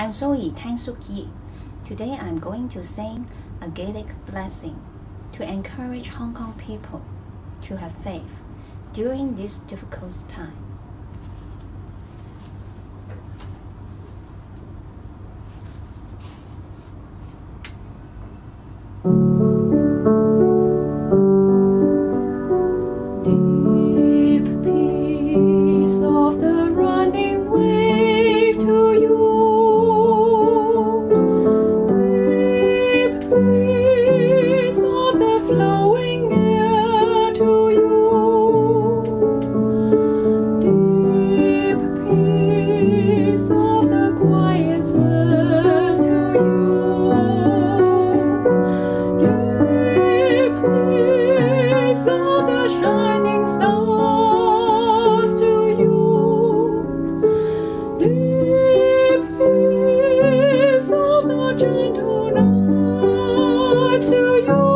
I'm Zoe Tang Suk Yi. Today I'm going to sing a Gaelic blessing to encourage Hong Kong people to have faith during this difficult time. you.